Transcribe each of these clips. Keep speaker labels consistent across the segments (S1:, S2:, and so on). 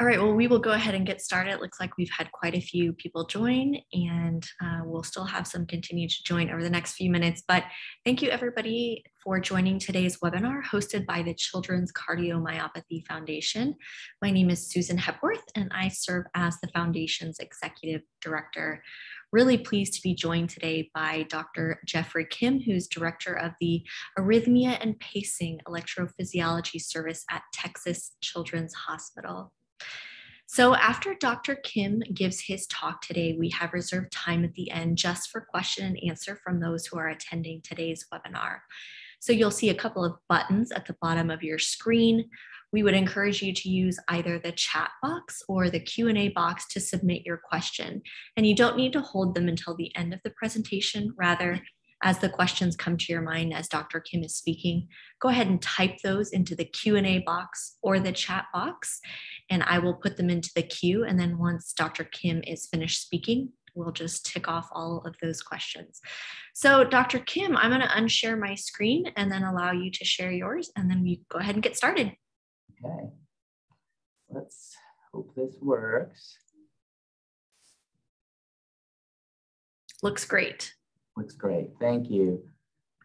S1: All right, well, we will go ahead and get started. It looks like we've had quite a few people join, and uh, we'll still have some continue to join over the next few minutes. But thank you, everybody, for joining today's webinar hosted by the Children's Cardiomyopathy Foundation. My name is Susan Hepworth, and I serve as the Foundation's Executive Director. Really pleased to be joined today by Dr. Jeffrey Kim, who's Director of the Arrhythmia and Pacing Electrophysiology Service at Texas Children's Hospital. So after Dr. Kim gives his talk today, we have reserved time at the end just for question and answer from those who are attending today's webinar. So you'll see a couple of buttons at the bottom of your screen. We would encourage you to use either the chat box or the Q&A box to submit your question. And you don't need to hold them until the end of the presentation. Rather, as the questions come to your mind as Dr. Kim is speaking, go ahead and type those into the Q&A box or the chat box, and I will put them into the queue. And then once Dr. Kim is finished speaking, we'll just tick off all of those questions. So Dr. Kim, I'm gonna unshare my screen and then allow you to share yours, and then we go ahead and get started.
S2: Okay, let's hope this works.
S1: Looks great.
S2: Looks great. Thank you.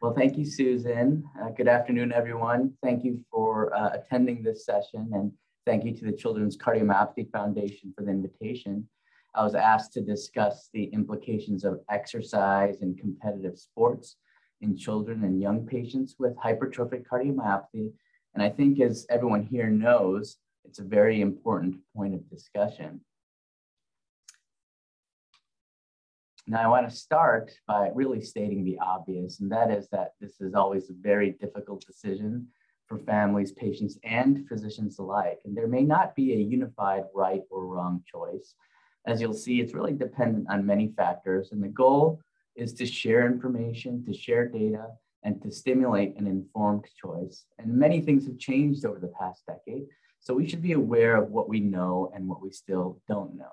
S2: Well, thank you, Susan. Uh, good afternoon, everyone. Thank you for uh, attending this session and thank you to the Children's Cardiomyopathy Foundation for the invitation. I was asked to discuss the implications of exercise and competitive sports in children and young patients with hypertrophic cardiomyopathy. And I think as everyone here knows, it's a very important point of discussion. Now, I want to start by really stating the obvious, and that is that this is always a very difficult decision for families, patients, and physicians alike. And there may not be a unified right or wrong choice. As you'll see, it's really dependent on many factors. And the goal is to share information, to share data, and to stimulate an informed choice. And many things have changed over the past decade. So we should be aware of what we know and what we still don't know.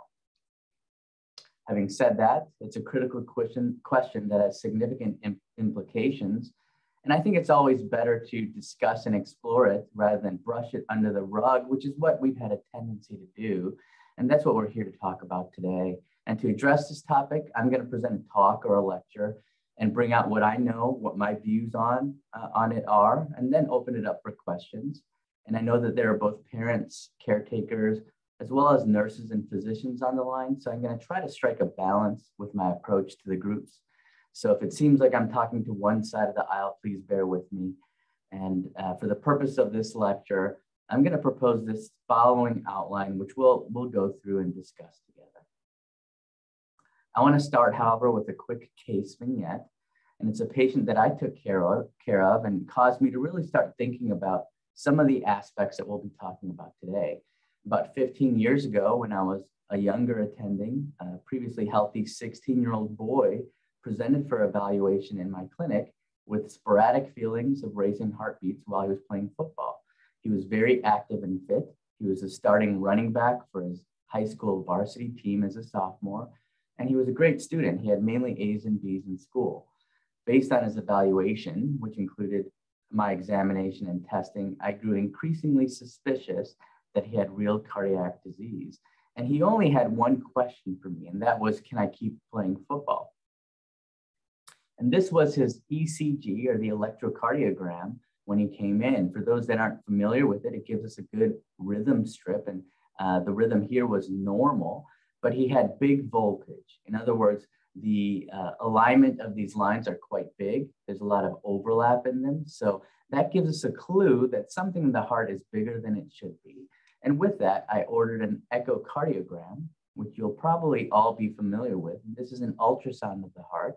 S2: Having said that, it's a critical question, question that has significant implications. And I think it's always better to discuss and explore it rather than brush it under the rug, which is what we've had a tendency to do. And that's what we're here to talk about today. And to address this topic, I'm going to present a talk or a lecture and bring out what I know, what my views on, uh, on it are, and then open it up for questions. And I know that there are both parents, caretakers, as well as nurses and physicians on the line. So I'm going to try to strike a balance with my approach to the groups. So if it seems like I'm talking to one side of the aisle, please bear with me. And uh, for the purpose of this lecture, I'm going to propose this following outline, which we'll, we'll go through and discuss together. I want to start, however, with a quick case vignette. And it's a patient that I took care of, care of and caused me to really start thinking about some of the aspects that we'll be talking about today about 15 years ago when I was a younger attending, a previously healthy 16 year old boy presented for evaluation in my clinic with sporadic feelings of racing heartbeats while he was playing football. He was very active and fit. He was a starting running back for his high school varsity team as a sophomore, and he was a great student. He had mainly A's and B's in school. Based on his evaluation, which included my examination and testing, I grew increasingly suspicious that he had real cardiac disease. And he only had one question for me, and that was, can I keep playing football? And this was his ECG or the electrocardiogram when he came in. For those that aren't familiar with it, it gives us a good rhythm strip. And uh, the rhythm here was normal, but he had big voltage. In other words, the uh, alignment of these lines are quite big. There's a lot of overlap in them. So that gives us a clue that something in the heart is bigger than it should be. And with that, I ordered an echocardiogram, which you'll probably all be familiar with. This is an ultrasound of the heart.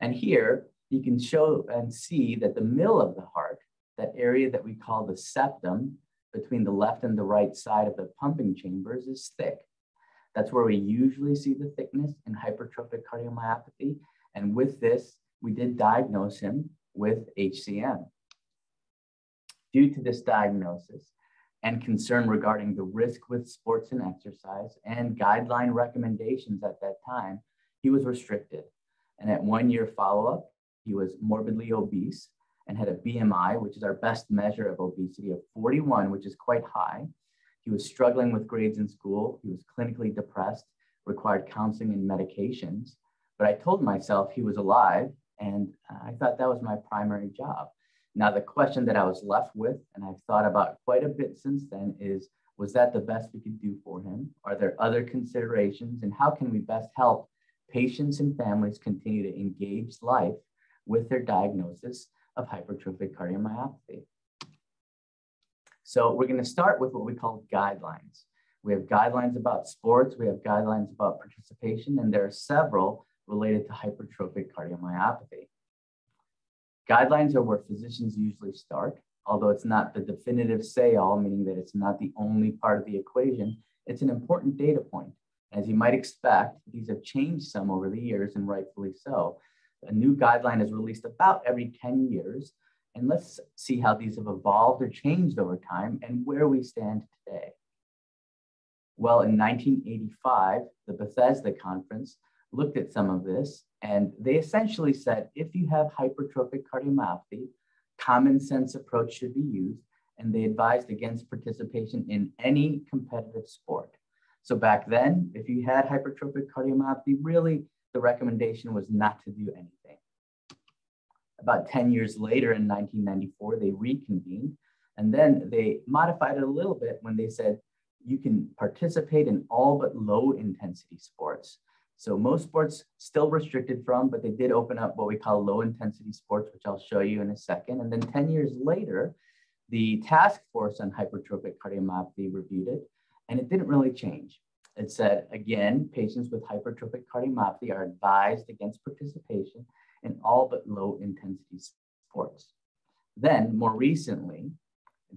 S2: And here you can show and see that the middle of the heart, that area that we call the septum between the left and the right side of the pumping chambers is thick. That's where we usually see the thickness in hypertrophic cardiomyopathy. And with this, we did diagnose him with HCM. Due to this diagnosis, and concern regarding the risk with sports and exercise and guideline recommendations at that time, he was restricted. And at one year follow up, he was morbidly obese and had a BMI, which is our best measure of obesity, of 41, which is quite high. He was struggling with grades in school. He was clinically depressed, required counseling and medications. But I told myself he was alive, and I thought that was my primary job. Now, the question that I was left with, and I've thought about quite a bit since then, is was that the best we could do for him? Are there other considerations? And how can we best help patients and families continue to engage life with their diagnosis of hypertrophic cardiomyopathy? So we're going to start with what we call guidelines. We have guidelines about sports, we have guidelines about participation, and there are several related to hypertrophic cardiomyopathy. Guidelines are where physicians usually start, although it's not the definitive say all, meaning that it's not the only part of the equation. It's an important data point. As you might expect, these have changed some over the years, and rightfully so. A new guideline is released about every 10 years, and let's see how these have evolved or changed over time and where we stand today. Well, in 1985, the Bethesda Conference looked at some of this, and they essentially said if you have hypertrophic cardiomyopathy, common sense approach should be used, and they advised against participation in any competitive sport. So back then, if you had hypertrophic cardiomyopathy, really the recommendation was not to do anything. About 10 years later in 1994, they reconvened and then they modified it a little bit when they said you can participate in all but low intensity sports. So most sports still restricted from, but they did open up what we call low intensity sports, which I'll show you in a second. And then 10 years later, the task force on hypertrophic cardiomyopathy reviewed it, and it didn't really change. It said, again, patients with hypertrophic cardiomyopathy are advised against participation in all but low intensity sports. Then, more recently,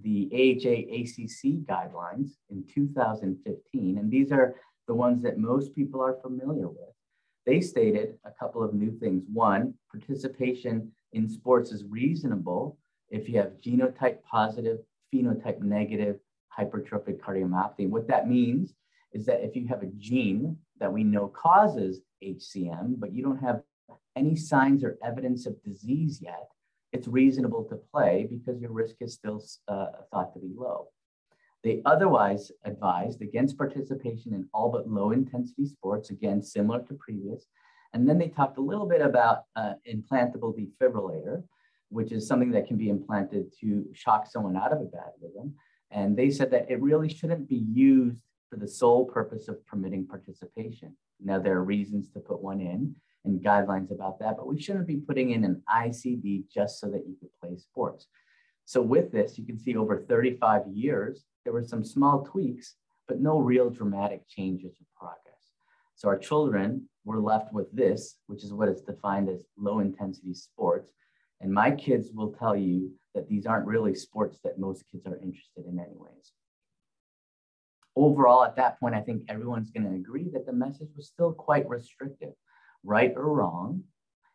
S2: the AHA ACC guidelines in 2015, and these are the ones that most people are familiar with. They stated a couple of new things. One, participation in sports is reasonable if you have genotype positive, phenotype negative hypertrophic cardiomyopathy. What that means is that if you have a gene that we know causes HCM, but you don't have any signs or evidence of disease yet, it's reasonable to play because your risk is still uh, thought to be low. They otherwise advised against participation in all but low intensity sports, again, similar to previous. And then they talked a little bit about uh, implantable defibrillator, which is something that can be implanted to shock someone out of a bad rhythm. And they said that it really shouldn't be used for the sole purpose of permitting participation. Now, there are reasons to put one in and guidelines about that, but we shouldn't be putting in an ICD just so that you could play sports. So with this, you can see over 35 years, there were some small tweaks, but no real dramatic changes or progress. So our children were left with this, which is what is defined as low intensity sports. And my kids will tell you that these aren't really sports that most kids are interested in anyways overall, at that point, I think everyone's going to agree that the message was still quite restrictive, right or wrong.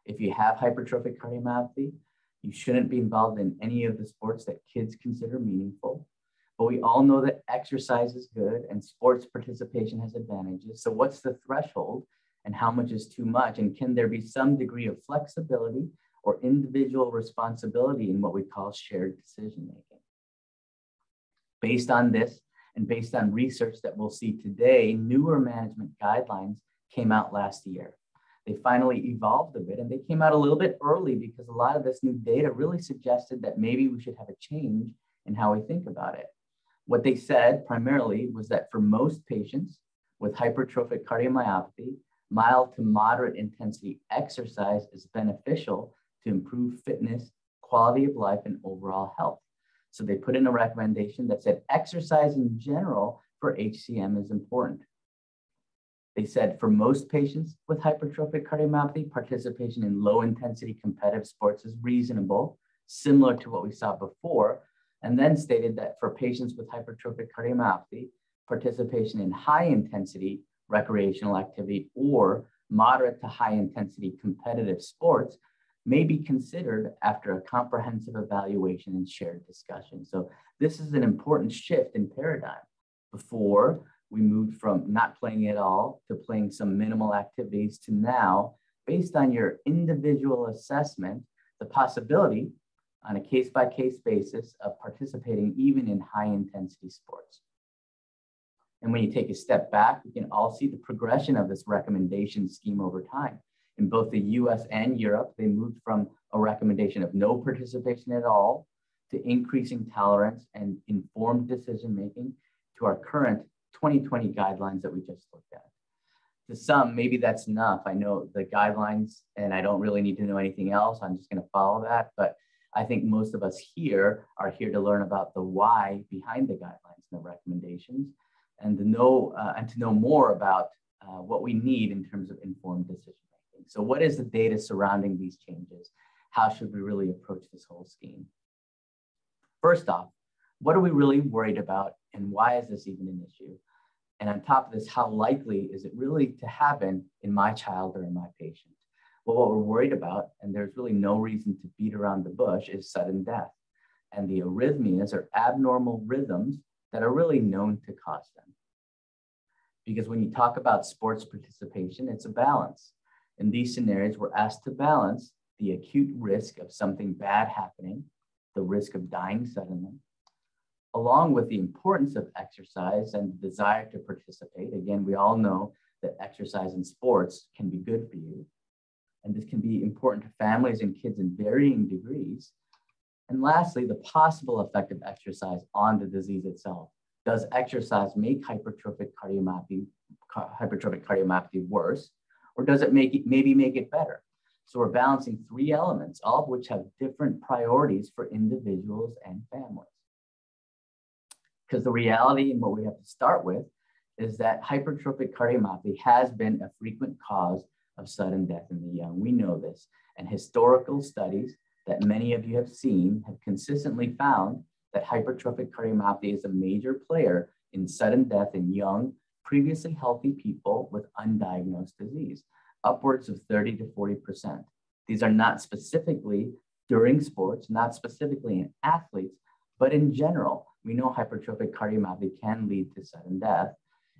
S2: If you have hypertrophic cardiomyopathy, you shouldn't be involved in any of the sports that kids consider meaningful. But we all know that exercise is good and sports participation has advantages. So, what's the threshold and how much is too much? And can there be some degree of flexibility or individual responsibility in what we call shared decision making? Based on this, and based on research that we'll see today, newer management guidelines came out last year. They finally evolved a bit and they came out a little bit early because a lot of this new data really suggested that maybe we should have a change in how we think about it. What they said primarily was that for most patients with hypertrophic cardiomyopathy, mild to moderate intensity exercise is beneficial to improve fitness, quality of life, and overall health. So they put in a recommendation that said exercise in general for HCM is important. They said for most patients with hypertrophic cardiomyopathy, participation in low intensity competitive sports is reasonable, similar to what we saw before, and then stated that for patients with hypertrophic cardiomyopathy, participation in high intensity recreational activity or moderate to high intensity competitive sports may be considered after a comprehensive evaluation and shared discussion. So this is an important shift in paradigm. Before, we moved from not playing at all to playing some minimal activities to now, based on your individual assessment, the possibility on a case by case basis of participating even in high intensity sports. And when you take a step back, we can all see the progression of this recommendation scheme over time. In both the US and Europe, they moved from a recommendation of no participation at all to increasing tolerance and informed decision making to our current 2020 guidelines that we just looked at. To some, maybe that's enough. I know the guidelines and I don't really need to know anything else. I'm just going to follow that. But I think most of us here are here to learn about the why behind the guidelines and the recommendations and to know uh, and to know more about uh, what we need in terms of informed decision making. So what is the data surrounding these changes? How should we really approach this whole scheme? First off, what are we really worried about and why is this even an issue? And on top of this, how likely is it really to happen in my child or in my patient? Well, what we're worried about, and there's really no reason to beat around the bush, is sudden death. And the arrhythmias are abnormal rhythms that are really known to cause them. Because when you talk about sports participation, it's a balance. In these scenarios, we're asked to balance the acute risk of something bad happening, the risk of dying suddenly, along with the importance of exercise and the desire to participate. Again, we all know that exercise and sports can be good for you. And this can be important to families and kids in varying degrees. And lastly, the possible effect of exercise on the disease itself. Does exercise make hypertrophic cardiomyopathy, hypertrophic cardiomyopathy worse, or does it make it, maybe make it better? So we're balancing three elements, all of which have different priorities for individuals and families. Because the reality and what we have to start with is that hypertrophic cardiomyopathy has been a frequent cause of sudden death in the young. We know this. And historical studies that many of you have seen have consistently found that hypertrophic cardiomyopathy is a major player in sudden death in young, previously healthy people with undiagnosed disease, upwards of 30 to 40%. These are not specifically during sports, not specifically in athletes, but in general, we know hypertrophic cardiomyopathy can lead to sudden death.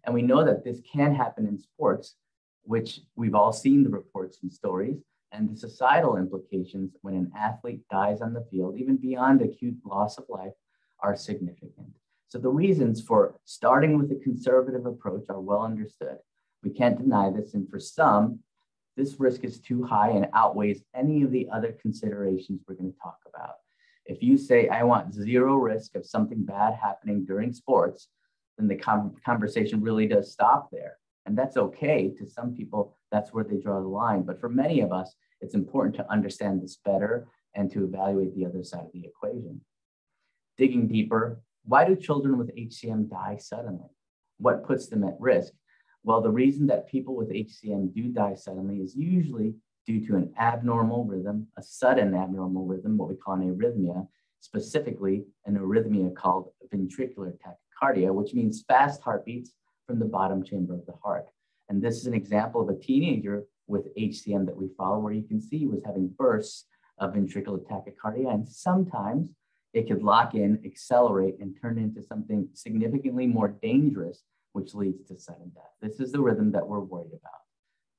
S2: And we know that this can happen in sports, which we've all seen the reports and stories, and the societal implications when an athlete dies on the field, even beyond acute loss of life, are significant. So the reasons for starting with a conservative approach are well understood. We can't deny this, and for some, this risk is too high and outweighs any of the other considerations we're going to talk about. If you say, I want zero risk of something bad happening during sports, then the com- conversation really does stop there. And that's okay. To some people, that's where they draw the line. But for many of us, it's important to understand this better and to evaluate the other side of the equation. Digging deeper, why do children with HCM die suddenly? What puts them at risk? Well, the reason that people with HCM do die suddenly is usually due to an abnormal rhythm, a sudden abnormal rhythm, what we call an arrhythmia, specifically an arrhythmia called ventricular tachycardia, which means fast heartbeats from the bottom chamber of the heart. And this is an example of a teenager with HCM that we follow, where you can see he was having bursts of ventricular tachycardia. And sometimes it could lock in, accelerate, and turn into something significantly more dangerous, which leads to sudden death. This is the rhythm that we're worried about.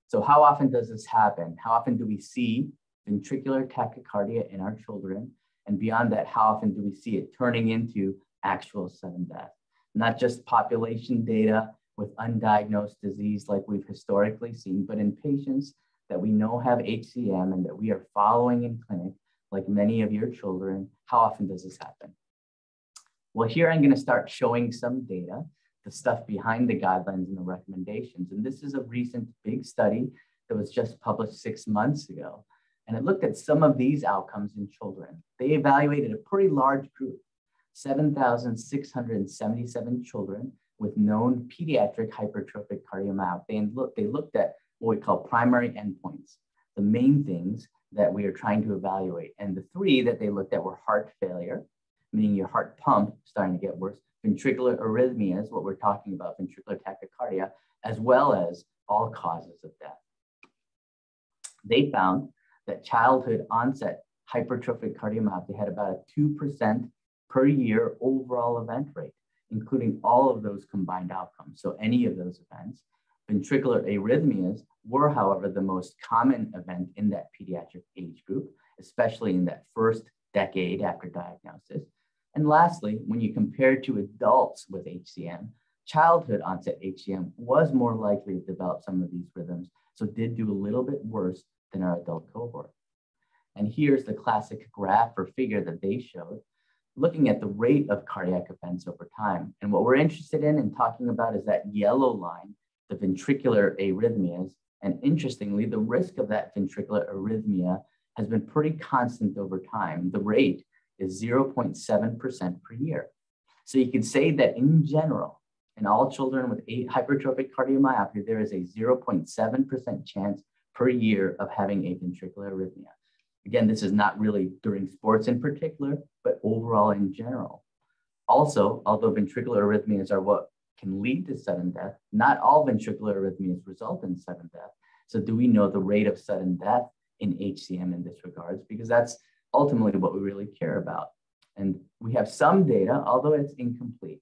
S2: So, how often does this happen? How often do we see ventricular tachycardia in our children? And beyond that, how often do we see it turning into actual sudden death? Not just population data with undiagnosed disease like we've historically seen, but in patients that we know have HCM and that we are following in clinic, like many of your children, how often does this happen? Well, here I'm going to start showing some data, the stuff behind the guidelines and the recommendations. And this is a recent big study that was just published six months ago. And it looked at some of these outcomes in children. They evaluated a pretty large group, 7,677 children with known pediatric hypertrophic cardiomyopathy. Look, they looked at what we call primary endpoints, the main things that we are trying to evaluate. And the three that they looked at were heart failure, meaning your heart pump starting to get worse, ventricular arrhythmias, what we're talking about, ventricular tachycardia, as well as all causes of death. They found that childhood onset hypertrophic cardiomyopathy had about a 2% per year overall event rate including all of those combined outcomes. So any of those events. Ventricular arrhythmias were, however, the most common event in that pediatric age group, especially in that first decade after diagnosis. And lastly, when you compare to adults with HCM, childhood onset HCM was more likely to develop some of these rhythms, so did do a little bit worse than our adult cohort. And here's the classic graph or figure that they showed, looking at the rate of cardiac events over time. And what we're interested in and talking about is that yellow line, the ventricular arrhythmias. And interestingly, the risk of that ventricular arrhythmia has been pretty constant over time. The rate is 0.7% per year. So you can say that in general, in all children with hypertrophic cardiomyopathy, there is a 0.7% chance per year of having a ventricular arrhythmia. Again, this is not really during sports in particular, but overall in general. Also, although ventricular arrhythmias are what can lead to sudden death, not all ventricular arrhythmias result in sudden death. So do we know the rate of sudden death in HCM in this regards? Because that's ultimately what we really care about. And we have some data, although it's incomplete.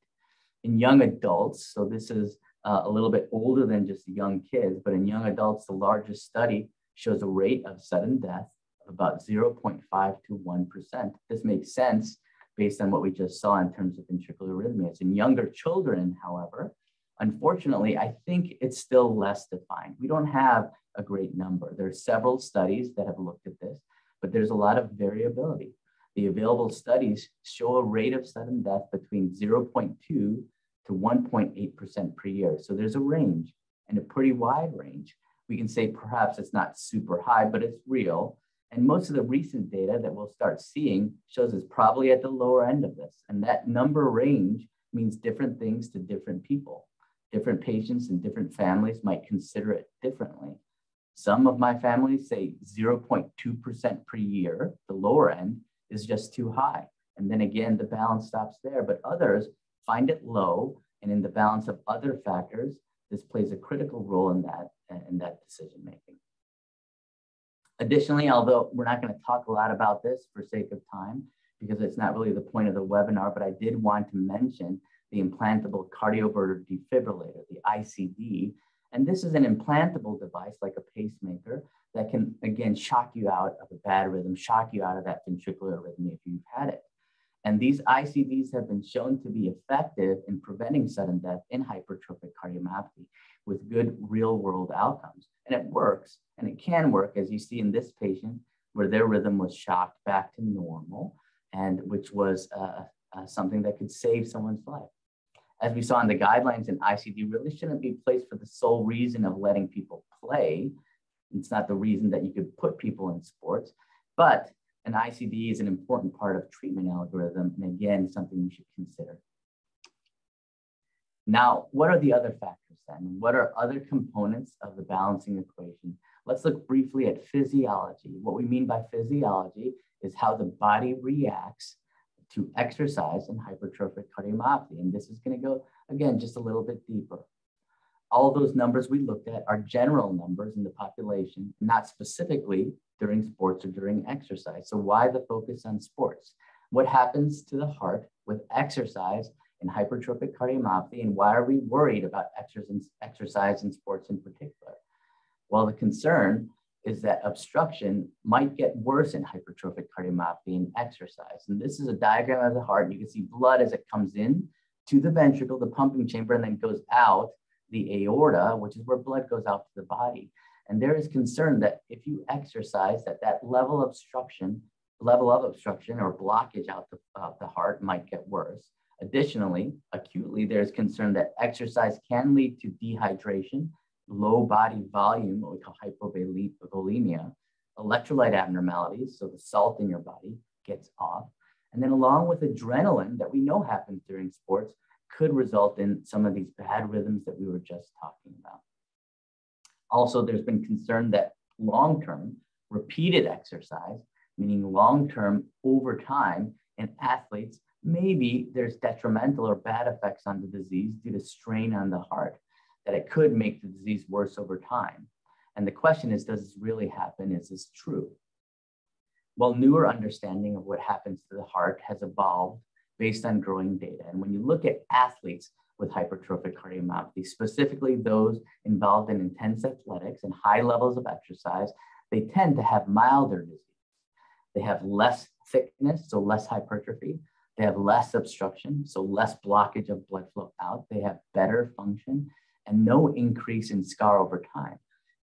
S2: In young adults, so this is uh, a little bit older than just young kids, but in young adults, the largest study shows a rate of sudden death about 0.5 to 1%. This makes sense based on what we just saw in terms of ventricular arrhythmias. In younger children, however, unfortunately, I think it's still less defined. We don't have a great number. There are several studies that have looked at this, but there's a lot of variability. The available studies show a rate of sudden death between 0.2 to 1.8% per year. So there's a range and a pretty wide range. We can say perhaps it's not super high, but it's real. And most of the recent data that we'll start seeing shows it's probably at the lower end of this. And that number range means different things to different people. Different patients and different families might consider it differently. Some of my families say 0.2% per year, the lower end, is just too high. And then again, the balance stops there. But others find it low. And in the balance of other factors, this plays a critical role in that, in that decision making. Additionally, although we're not going to talk a lot about this for sake of time, because it's not really the point of the webinar, but I did want to mention the implantable cardioverter defibrillator, the ICD. And this is an implantable device like a pacemaker that can, again, shock you out of a bad rhythm, shock you out of that ventricular arrhythmia if you've had it. And these ICDs have been shown to be effective in preventing sudden death in hypertrophic cardiomyopathy with good real world outcomes. And it works, and it can work, as you see in this patient, where their rhythm was shocked back to normal, and which was uh, uh, something that could save someone's life. As we saw in the guidelines, an ICD really shouldn't be placed for the sole reason of letting people play. It's not the reason that you could put people in sports, but an ICD is an important part of treatment algorithm, and again, something you should consider. Now, what are the other factors then? What are other components of the balancing equation? Let's look briefly at physiology. What we mean by physiology is how the body reacts to exercise and hypertrophic cardiomyopathy. And this is going to go, again, just a little bit deeper. All those numbers we looked at are general numbers in the population, not specifically during sports or during exercise. So, why the focus on sports? What happens to the heart with exercise in hypertrophic cardiomyopathy, and why are we worried about exercise and sports in particular? Well, the concern is that obstruction might get worse in hypertrophic cardiomyopathy and exercise. And this is a diagram of the heart. You can see blood as it comes in to the ventricle, the pumping chamber, and then goes out the aorta, which is where blood goes out to the body. And there is concern that if you exercise, that that level of obstruction, level of obstruction or blockage out the, uh, the heart might get worse. Additionally, acutely, there's concern that exercise can lead to dehydration, low body volume, what we call hypovolemia, electrolyte abnormalities, so the salt in your body gets off. And then along with adrenaline that we know happens during sports could result in some of these bad rhythms that we were just talking about. Also, there's been concern that long-term repeated exercise, meaning long-term over time in athletes maybe there's detrimental or bad effects on the disease due to strain on the heart, that it could make the disease worse over time. And the question is, does this really happen? Is this true? Well, newer understanding of what happens to the heart has evolved based on growing data. And when you look at athletes with hypertrophic cardiomyopathy, specifically those involved in intense athletics and high levels of exercise, they tend to have milder disease. They have less thickness, so less hypertrophy, They have less obstruction, so less blockage of blood flow out. They have better function and no increase in scar over time.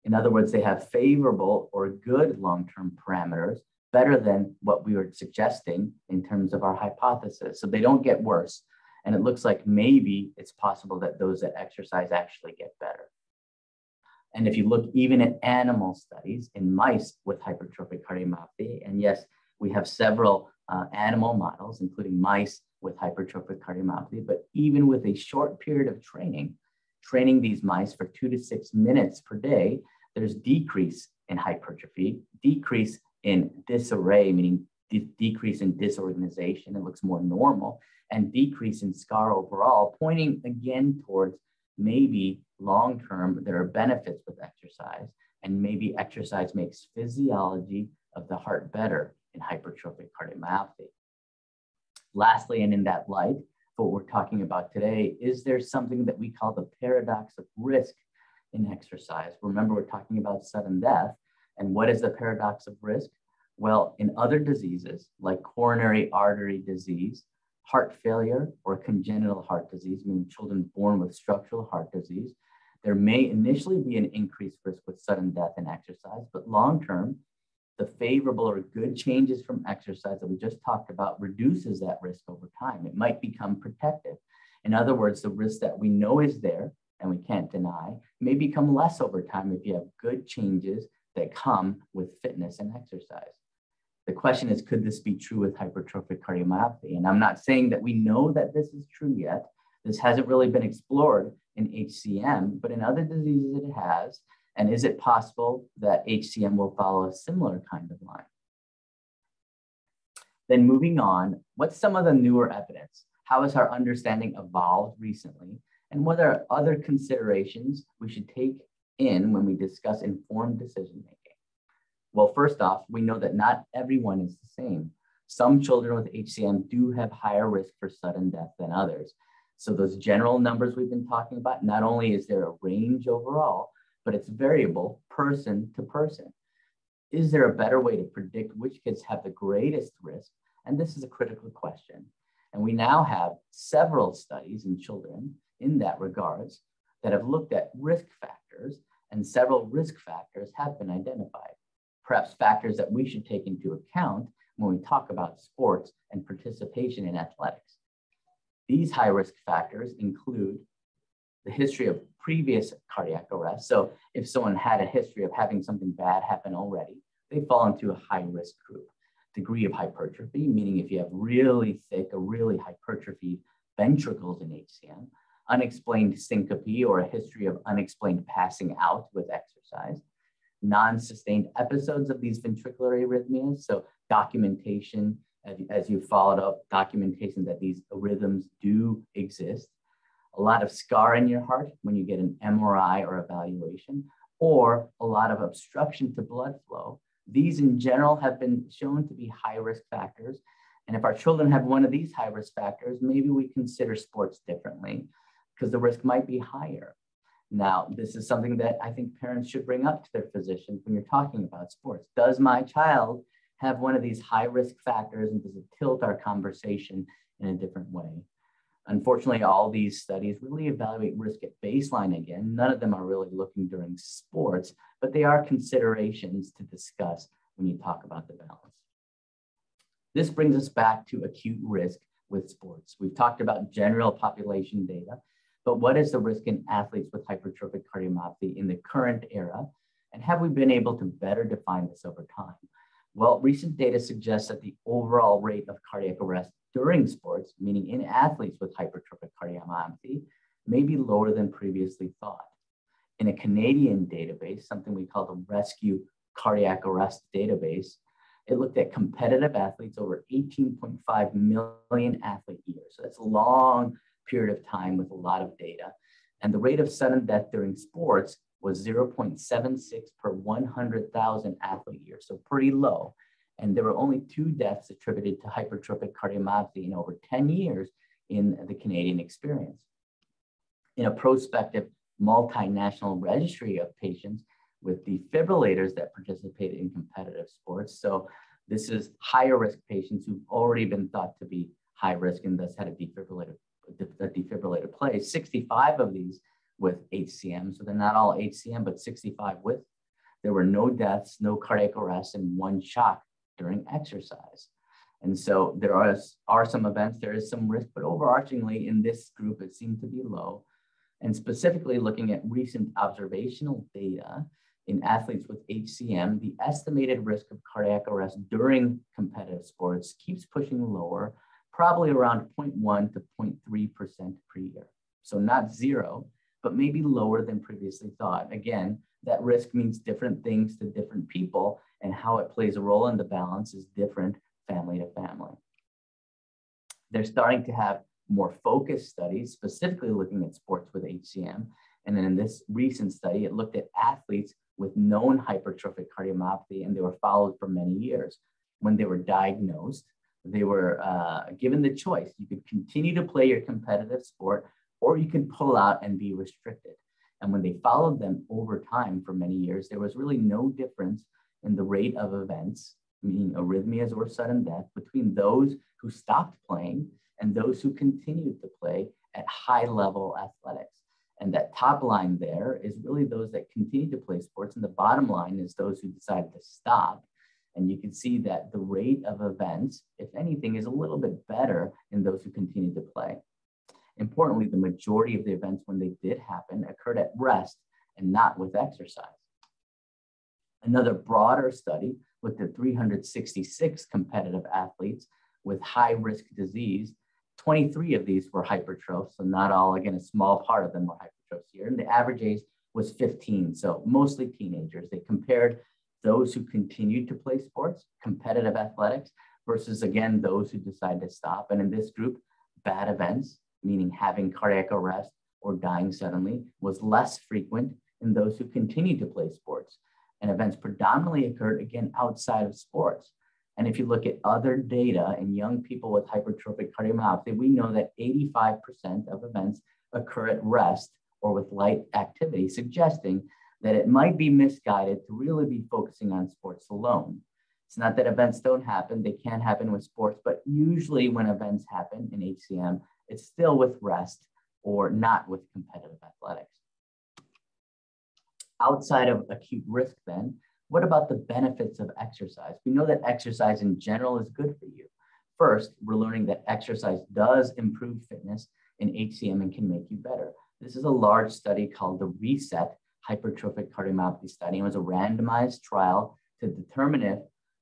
S2: In other words, they have favorable or good long term parameters, better than what we were suggesting in terms of our hypothesis. So they don't get worse. And it looks like maybe it's possible that those that exercise actually get better. And if you look even at animal studies in mice with hypertrophic cardiomyopathy, and yes, we have several uh, animal models, including mice with hypertrophic cardiomyopathy, but even with a short period of training, training these mice for two to six minutes per day, there's decrease in hypertrophy, decrease in disarray, meaning de- decrease in disorganization, it looks more normal, and decrease in scar overall, pointing again towards maybe long term there are benefits with exercise, and maybe exercise makes physiology of the heart better hypertrophic cardiomyopathy. Lastly, and in that light, what we're talking about today, is there something that we call the paradox of risk in exercise? Remember, we're talking about sudden death. And what is the paradox of risk? Well, in other diseases like coronary artery disease, heart failure, or congenital heart disease, meaning children born with structural heart disease, there may initially be an increased risk with sudden death in exercise, but long term, the favorable or good changes from exercise that we just talked about reduces that risk over time. It might become protective. In other words, the risk that we know is there and we can't deny may become less over time if you have good changes that come with fitness and exercise. The question is, could this be true with hypertrophic cardiomyopathy? And I'm not saying that we know that this is true yet. This hasn't really been explored in HCM, but in other diseases it has. And is it possible that HCM will follow a similar kind of line? Then moving on, what's some of the newer evidence? How has our understanding evolved recently? And what are other considerations we should take in when we discuss informed decision making? Well, first off, we know that not everyone is the same. Some children with HCM do have higher risk for sudden death than others. So those general numbers we've been talking about, not only is there a range overall, but it's variable person to person. Is there a better way to predict which kids have the greatest risk? And this is a critical question. And we now have several studies in children in that regards that have looked at risk factors and several risk factors have been identified. Perhaps factors that we should take into account when we talk about sports and participation in athletics. These high risk factors include the history of previous cardiac arrest. So if someone had a history of having something bad happen already, they fall into a high risk group. Degree of hypertrophy, meaning if you have really thick or really hypertrophied ventricles in HCM, unexplained syncope or a history of unexplained passing out with exercise, non-sustained episodes of these ventricular arrhythmias. So documentation, as, as you followed up, documentation that these rhythms do exist a lot of scar in your heart when you get an MRI or evaluation, or a lot of obstruction to blood flow. These in general have been shown to be high risk factors. And if our children have one of these high risk factors, maybe we consider sports differently because the risk might be higher. Now, this is something that I think parents should bring up to their physicians when you're talking about sports. Does my child have one of these high risk factors and does it tilt our conversation in a different way? Unfortunately, all these studies really evaluate risk at baseline again. None of them are really looking during sports, but they are considerations to discuss when you talk about the balance. This brings us back to acute risk with sports. We've talked about general population data, but what is the risk in athletes with hypertrophic cardiomyopathy in the current era? And have we been able to better define this over time? Well, recent data suggests that the overall rate of cardiac arrest during sports, meaning in athletes with hypertrophic cardiomyopathy, may be lower than previously thought. In a Canadian database, something we call the Rescue Cardiac Arrest Database, it looked at competitive athletes over 18.5 million athlete years. So that's a long period of time with a lot of data. And the rate of sudden death during sports was 0.76 per 100,000 athlete years, so pretty low. And there were only two deaths attributed to hypertrophic cardiomyopathy in over 10 years in the Canadian experience. In a prospective multinational registry of patients with defibrillators that participated in competitive sports. So this is higher risk patients who've already been thought to be high risk and thus had a defibrillator, a defibrillator placed. 65 of these with HCM. So they're not all HCM, but 65 with. There were no deaths, no cardiac arrest, and one shock during exercise. And so there are, are some events, there is some risk, but overarchingly in this group, it seemed to be low. And specifically looking at recent observational data in athletes with HCM, the estimated risk of cardiac arrest during competitive sports keeps pushing lower, probably around 0.1 to 0.3% per year. So not zero, but maybe lower than previously thought. Again, that risk means different things to different people, and how it plays a role in the balance is different family to family. They're starting to have more focused studies, specifically looking at sports with HCM. And then in this recent study, it looked at athletes with known hypertrophic cardiomyopathy, and they were followed for many years. When they were diagnosed, they were uh, given the choice. You could continue to play your competitive sport, or you can pull out and be restricted. And when they followed them over time for many years, there was really no difference in the rate of events meaning arrhythmias or sudden death, between those who stopped playing and those who continued to play at high level athletics. And that top line there is really those that continue to play sports. And the bottom line is those who decided to stop. And you can see that the rate of events, if anything, is a little bit better in those who continue to play. Importantly, the majority of the events when they did happen occurred at rest and not with exercise. Another broader study looked at 366 competitive athletes with high risk disease. 23 of these were hypertrophed, so not all, again, a small part of them were hypertrophed here. And the average age was 15, so mostly teenagers. They compared those who continued to play sports, competitive athletics, versus again, those who decided to stop. And in this group, bad events, meaning having cardiac arrest or dying suddenly, was less frequent in those who continued to play sports and events predominantly occurred again outside of sports. And if you look at other data in young people with hypertrophic cardiomyopathy, we know that 85% of events occur at rest or with light activity, suggesting that it might be misguided to really be focusing on sports alone. It's not that events don't happen, they can happen with sports, but usually when events happen in HCM, it's still with rest or not with competitive athletics outside of acute risk then, what about the benefits of exercise? We know that exercise in general is good for you. First, we're learning that exercise does improve fitness in HCM and can make you better. This is a large study called the RESET Hypertrophic Cardiomyopathy Study. It was a randomized trial to determine if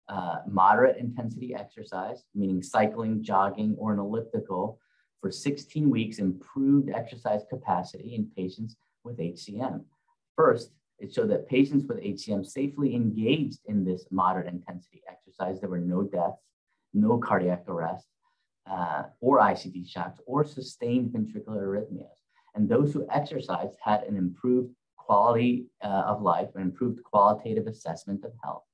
S2: uh, moderate intensity exercise, meaning cycling, jogging, or an elliptical, for 16 weeks improved exercise capacity in patients with HCM. First, it showed that patients with HCM safely engaged in this moderate intensity exercise. There were no deaths, no cardiac arrest, uh, or ICD shocks, or sustained ventricular arrhythmias. And those who exercised had an improved quality uh, of life, an improved qualitative assessment of health.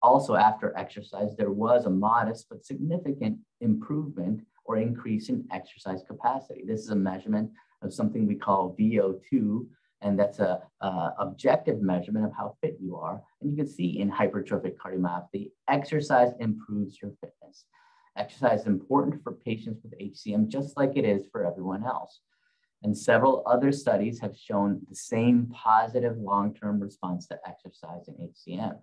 S2: Also, after exercise, there was a modest but significant improvement or increase in exercise capacity. This is a measurement of something we call VO2, and that's a, a, objective measurement of how fit you are. And you can see in hypertrophic cardiomyopathy, exercise improves your fitness. Exercise is important for patients with HCM, just like it is for everyone else. And several other studies have shown the same positive long-term response to exercise in HCM.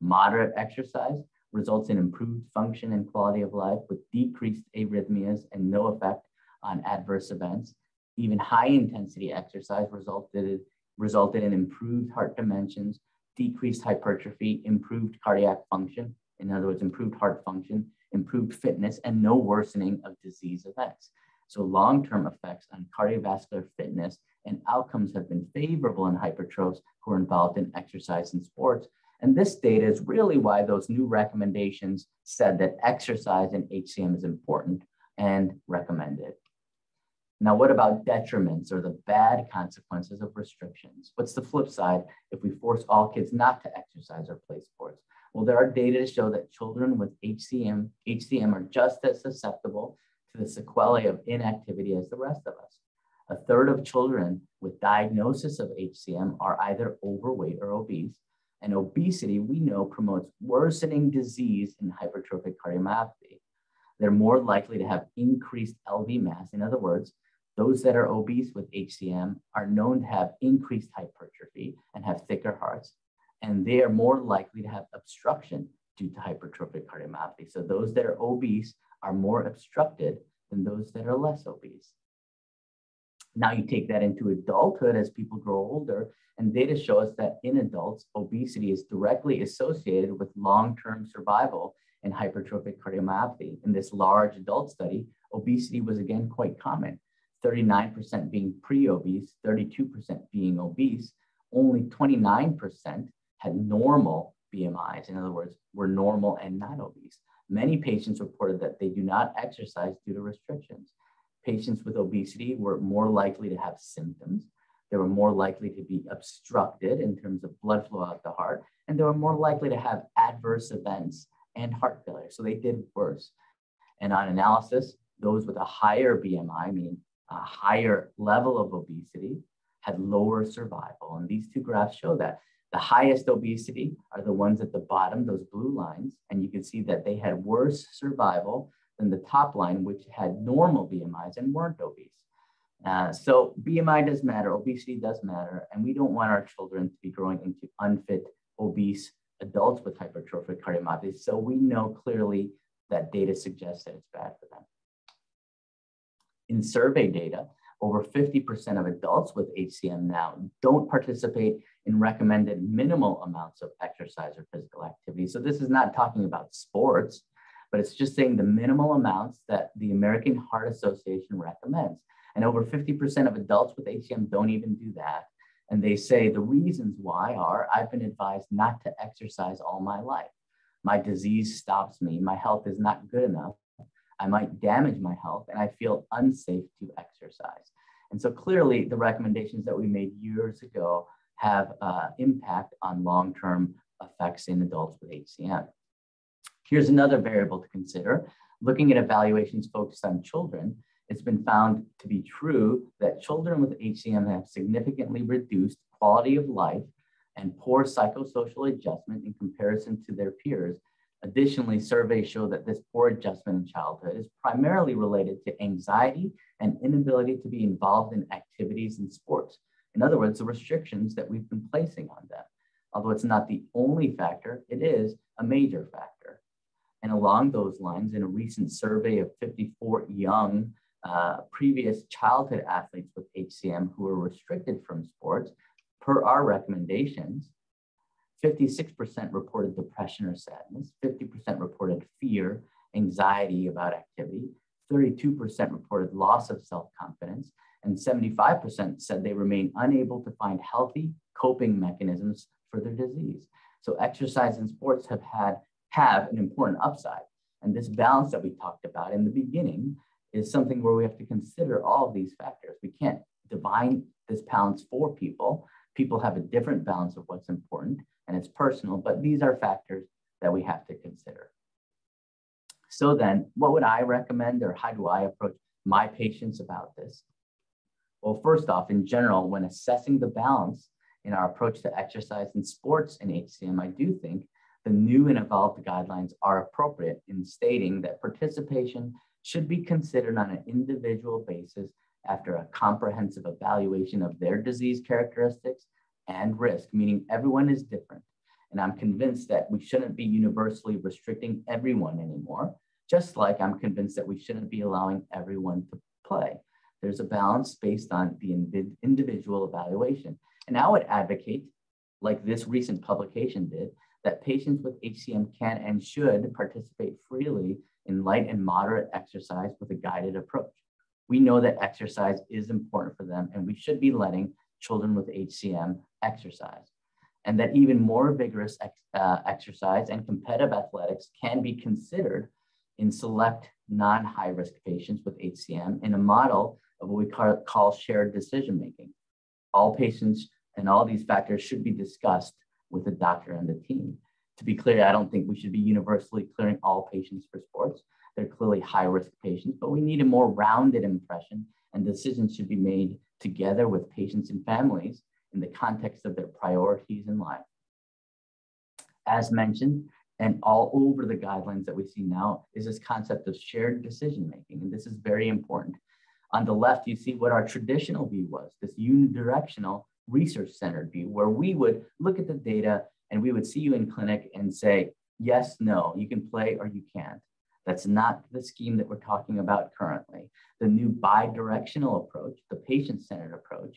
S2: Moderate exercise results in improved function and quality of life with decreased arrhythmias and no effect on adverse events even high intensity exercise resulted, resulted in improved heart dimensions, decreased hypertrophy, improved cardiac function, in other words, improved heart function, improved fitness, and no worsening of disease events. So long-term effects on cardiovascular fitness and outcomes have been favorable in hypertrophs who are involved in exercise and sports. And this data is really why those new recommendations said that exercise in HCM is important and recommended. Now, what about detriments or the bad consequences of restrictions? What's the flip side if we force all kids not to exercise or play sports? Well, there are data to show that children with HCM, HCM are just as susceptible to the sequelae of inactivity as the rest of us. A third of children with diagnosis of HCM are either overweight or obese, and obesity we know promotes worsening disease in hypertrophic cardiomyopathy. they're more likely to have increased LV mass. In other words, those that are obese with HCM are known to have increased hypertrophy and have thicker hearts, and they are more likely to have obstruction due to hypertrophic cardiomyopathy. So those that are obese are more obstructed than those that are less obese. Now you take that into adulthood as people grow older, and data show us that in adults, obesity is directly associated with long-term survival and hypertrophic cardiomyopathy. In this large adult study, obesity was again quite common, 39% being pre-obese, 32% being obese, only 29% had normal BMIs. In other words, were normal and not obese. Many patients reported that they do not exercise due to restrictions. Patients with obesity were more likely to have symptoms. They were more likely to be obstructed in terms of blood flow out the heart, and they were more likely to have adverse events and heart failure. So they did worse. And on analysis, those with a higher BMI, meaning a higher level of obesity, had lower survival. And these two graphs show that. The highest obesity are the ones at the bottom, those blue lines, and you can see that they had worse survival than the top line, which had normal BMIs and weren't obese. Uh, so BMI does matter, obesity does matter, and we don't want our children to be growing into unfit, obese adults with hypertrophic cardiomyopathy. So we know clearly that data suggests that it's bad for them. In survey data, over 50% of adults with HCM now don't participate in recommended minimal amounts of exercise or physical activity. So this is not talking about sports, but it's just saying the minimal amounts that the American Heart Association recommends. And over 50% of adults with HCM don't even do that. And they say the reasons why are I've been advised not to exercise all my life. My disease stops me. My health is not good enough. I might damage my health and I feel unsafe to exercise. And so clearly, the recommendations that we made years ago have uh, impact on long term effects in adults with HCM. Here's another variable to consider. Looking at evaluations focused on children, it's been found to be true that children with HCM have significantly reduced quality of life and poor psychosocial adjustment in comparison to their peers. Additionally, surveys show that this poor adjustment in childhood is primarily related to anxiety and inability to be involved in activities and sports. In other words, the restrictions that we've been placing on them. Although it's not the only factor, it is a major factor. And along those lines, in a recent survey of 54 young uh, previous childhood athletes with HCM who were restricted from sports, per our recommendations, 56% reported depression or sadness, 50% reported fear, anxiety about activity, 32% reported loss of self confidence, and 75% said they remain unable to find healthy coping mechanisms for their disease. So exercise and sports have had have an important upside. And this balance that we talked about in the beginning is something where we have to consider all of these factors. We can't divine this balance for people. People have a different balance of what's important and it's personal, but these are factors that we have to consider. So then, what would I recommend or how do I approach my patients about this? Well, first off, in general, when assessing the balance in our approach to exercise and sports in HCM, I do think the new and evolved guidelines are appropriate in stating that participation should be considered on an individual basis after a comprehensive evaluation of their disease characteristics and risk, meaning everyone is different. And I'm convinced that we shouldn't be universally restricting everyone anymore, just like I'm convinced that we shouldn't be allowing everyone to play. There's a balance based on the individual evaluation. And I would advocate, like this recent publication did, that patients with HCM can and should participate freely in light and moderate exercise with a guided approach. We know that exercise is important for them, and we should be letting children with HCM exercise. And that even more vigorous ex uh, exercise and competitive athletics can be considered in select non high risk patients with HCM in a model of what we call, call shared decision making. All patients and all these factors should be discussed with the doctor and the team. To be clear, I don't think we should be universally clearing all patients for sports. They're clearly high risk patients, but we need a more rounded impression and decisions should be made together with patients and families in the context of their priorities in life. As mentioned, and all over the guidelines that we see now is this concept of shared decision making. And this is very important. On the left, you see what our traditional view was, this unidirectional research centered view, where we would look at the data and we would see you in clinic and say, yes, no, you can play or you can't. That's not the scheme that we're talking about currently. The new bi-directional approach, the patient-centered approach,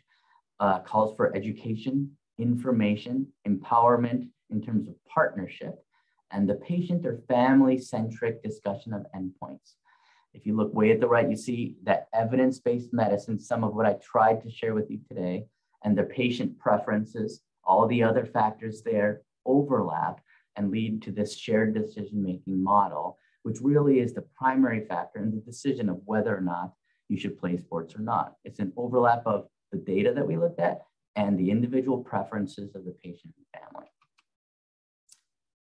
S2: uh, calls for education, information, empowerment in terms of partnership, and the patient or family-centric discussion of endpoints. If you look way at the right, you see that evidence-based medicine, some of what I tried to share with you today, and the patient preferences, all the other factors there overlap and lead to this shared decision-making model which really is the primary factor in the decision of whether or not you should play sports or not. It's an overlap of the data that we looked at and the individual preferences of the patient and family.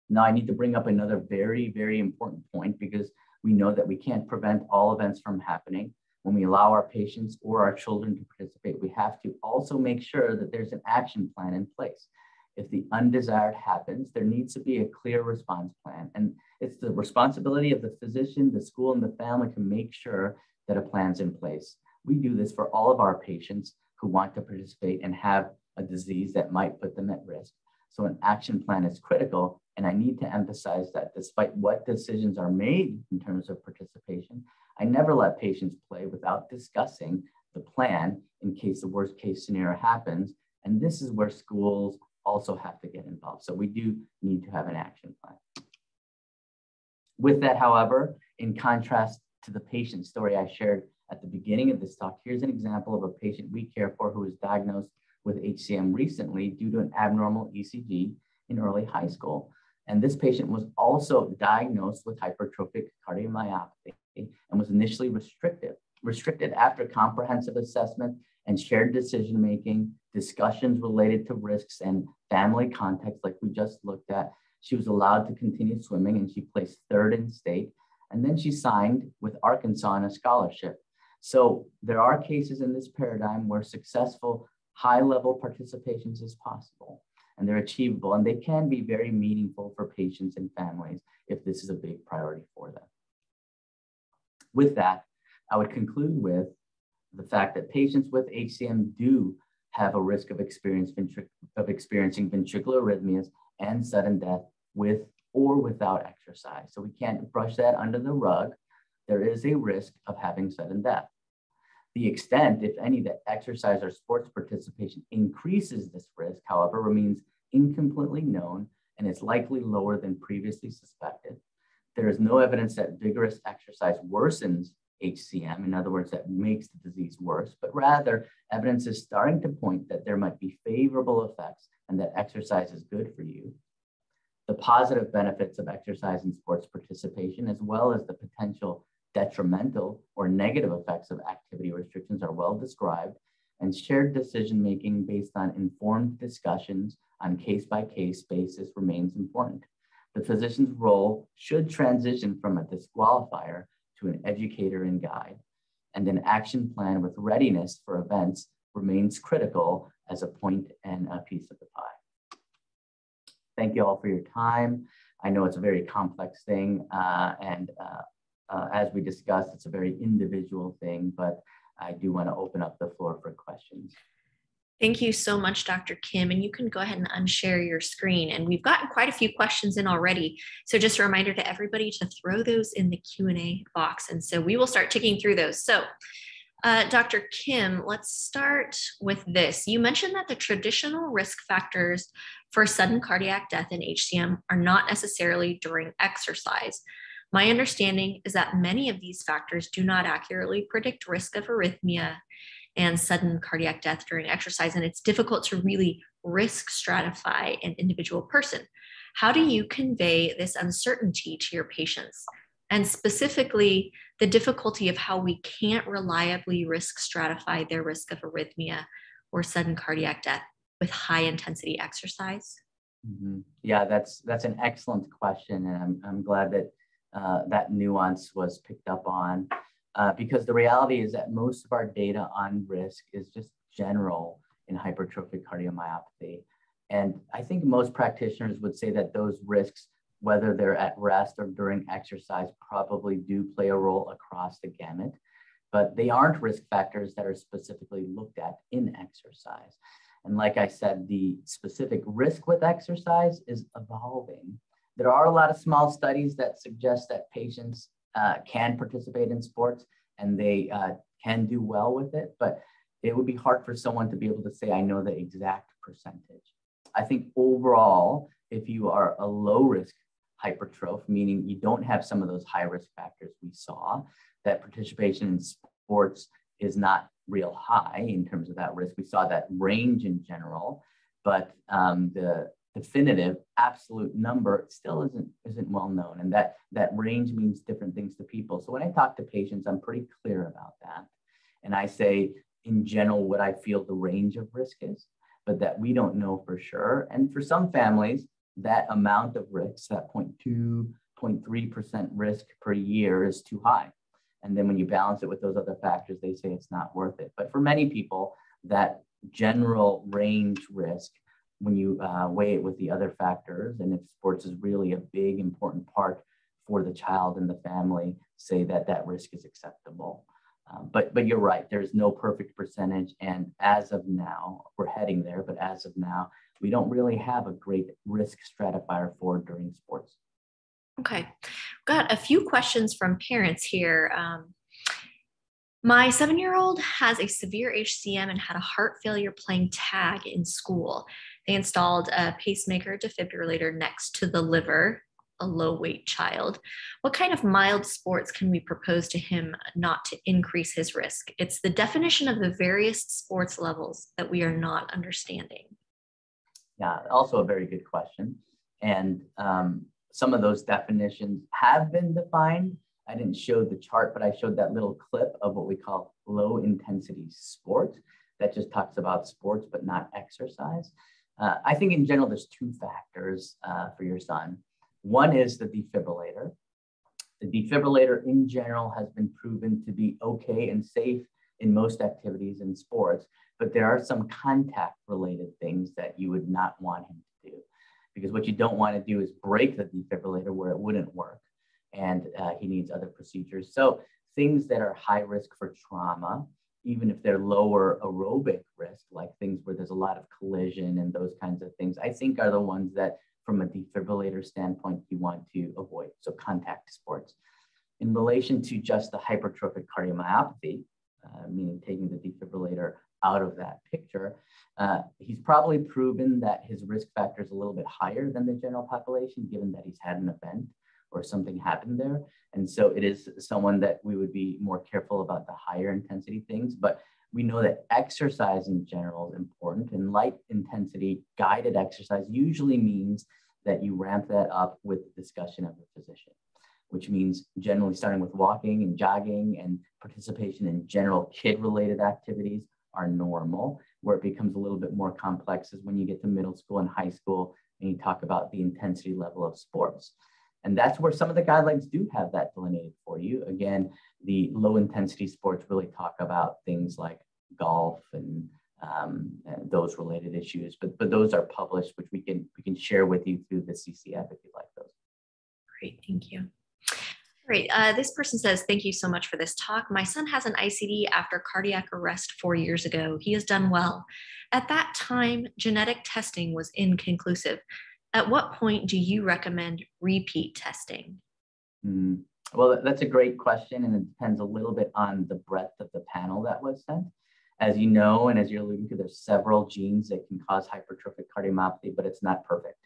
S2: Now I need to bring up another very, very important point because we know that we can't prevent all events from happening. When we allow our patients or our children to participate, we have to also make sure that there's an action plan in place if the undesired happens, there needs to be a clear response plan. And it's the responsibility of the physician, the school, and the family to make sure that a plan's in place. We do this for all of our patients who want to participate and have a disease that might put them at risk. So an action plan is critical. And I need to emphasize that despite what decisions are made in terms of participation, I never let patients play without discussing the plan in case the worst case scenario happens. And this is where schools, also have to get involved. So we do need to have an action plan. With that, however, in contrast to the patient story I shared at the beginning of this talk, here's an example of a patient we care for who was diagnosed with HCM recently due to an abnormal ECG in early high school. And this patient was also diagnosed with hypertrophic cardiomyopathy and was initially restricted, restricted after comprehensive assessment and shared decision making, discussions related to risks and family context, like we just looked at. She was allowed to continue swimming and she placed third in state. And then she signed with Arkansas on a scholarship. So there are cases in this paradigm where successful high level participations is possible and they're achievable and they can be very meaningful for patients and families if this is a big priority for them. With that, I would conclude with the fact that patients with HCM do have a risk of, experience of experiencing ventricular arrhythmias and sudden death with or without exercise. So we can't brush that under the rug. There is a risk of having sudden death. The extent, if any, that exercise or sports participation increases this risk, however, remains incompletely known and is likely lower than previously suspected. There is no evidence that vigorous exercise worsens HCM, in other words, that makes the disease worse, but rather evidence is starting to point that there might be favorable effects and that exercise is good for you. The positive benefits of exercise and sports participation, as well as the potential detrimental or negative effects of activity restrictions, are well described, and shared decision making based on informed discussions on case by case basis remains important. The physician's role should transition from a disqualifier to an educator and guide. And an action plan with readiness for events remains critical as a point and a piece of the pie. Thank you all for your time. I know it's a very complex thing, uh, and uh, uh, as we discussed, it's a very individual thing, but I do want to open up the floor for questions.
S1: Thank you so much, Dr. Kim. And you can go ahead and unshare your screen. And we've gotten quite a few questions in already. So just a reminder to everybody to throw those in the Q&A box. And so we will start ticking through those. So uh, Dr. Kim, let's start with this. You mentioned that the traditional risk factors for sudden cardiac death in HCM are not necessarily during exercise. My understanding is that many of these factors do not accurately predict risk of arrhythmia and sudden cardiac death during exercise. And it's difficult to really risk stratify an individual person. How do you convey this uncertainty to your patients? And specifically, the difficulty of how we can't reliably risk stratify their risk of arrhythmia or sudden cardiac death with high intensity exercise?
S2: Mm-hmm. Yeah, that's that's an excellent question, and I'm I'm glad that uh, that nuance was picked up on uh, because the reality is that most of our data on risk is just general in hypertrophic cardiomyopathy. And I think most practitioners would say that those risks whether they're at rest or during exercise, probably do play a role across the gamut, but they aren't risk factors that are specifically looked at in exercise. And like I said, the specific risk with exercise is evolving. There are a lot of small studies that suggest that patients uh, can participate in sports and they uh, can do well with it, but it would be hard for someone to be able to say, I know the exact percentage. I think overall, if you are a low risk hypertroph, meaning you don't have some of those high risk factors we saw, that participation in sports is not real high in terms of that risk. We saw that range in general, but um, the definitive absolute number still isn't isn't well known, and that that range means different things to people. So when I talk to patients, I'm pretty clear about that, and I say in general what I feel the range of risk is, but that we don't know for sure. And for some families, that amount of risk, that 0.2, 0.3% risk per year is too high. And then when you balance it with those other factors, they say it's not worth it. But for many people, that general range risk, when you uh, weigh it with the other factors, and if sports is really a big, important part for the child and the family, say that that risk is acceptable. Um, but but you're right. There's no perfect percentage, and as of now, we're heading there. But as of now, we don't really have a great risk stratifier for during sports.
S1: Okay, got a few questions from parents here. Um, my seven year old has a severe HCM and had a heart failure playing tag in school. They installed a pacemaker defibrillator next to the liver, a low weight child. What kind of mild sports can we propose to him not to increase his risk? It's the definition of the various sports levels that we are not understanding.
S2: Yeah, also a very good question. And um, some of those definitions have been defined. I didn't show the chart, but I showed that little clip of what we call low intensity sport that just talks about sports, but not exercise. Uh, I think in general, there's two factors uh, for your son. One is the defibrillator. The defibrillator in general has been proven to be okay and safe in most activities and sports, but there are some contact related things that you would not want him to do because what you don't want to do is break the defibrillator where it wouldn't work and uh, he needs other procedures. So things that are high risk for trauma, even if they're lower aerobic risk, like things where there's a lot of collision and those kinds of things, I think are the ones that from a defibrillator standpoint you want to avoid. So contact sports. In relation to just the hypertrophic cardiomyopathy, uh, meaning taking the defibrillator out of that picture, uh, he's probably proven that his risk factor is a little bit higher than the general population, given that he's had an event or something happened there. And so it is someone that we would be more careful about the higher intensity things. But we know that exercise in general is important, and light intensity guided exercise usually means that you ramp that up with discussion of the physician which means generally starting with walking and jogging and participation in general kid related activities are normal. Where it becomes a little bit more complex is when you get to middle school and high school and you talk about the intensity level of sports. And that's where some of the guidelines do have that delineated for you. Again, the low intensity sports really talk about things like golf and, um, and those related issues, but, but those are published, which we can, we can share with you through the CCF if you'd like those.
S1: Great, thank you. Great. Uh, this person says, Thank you so much for this talk. My son has an ICD after cardiac arrest four years ago. He has done well. At that time, genetic testing was inconclusive. At what point do you recommend repeat testing?
S2: Mm, well, that's a great question, and it depends a little bit on the breadth of the panel that was sent. As you know, and as you're alluding to, there's several genes that can cause hypertrophic cardiomyopathy, but it's not perfect.